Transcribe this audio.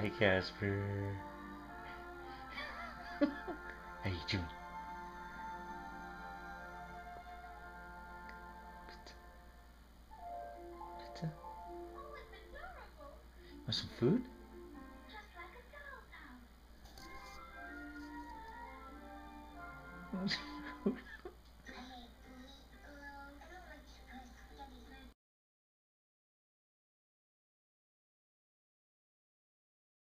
Hi, Casper. How you doing? Pizza? Want some food?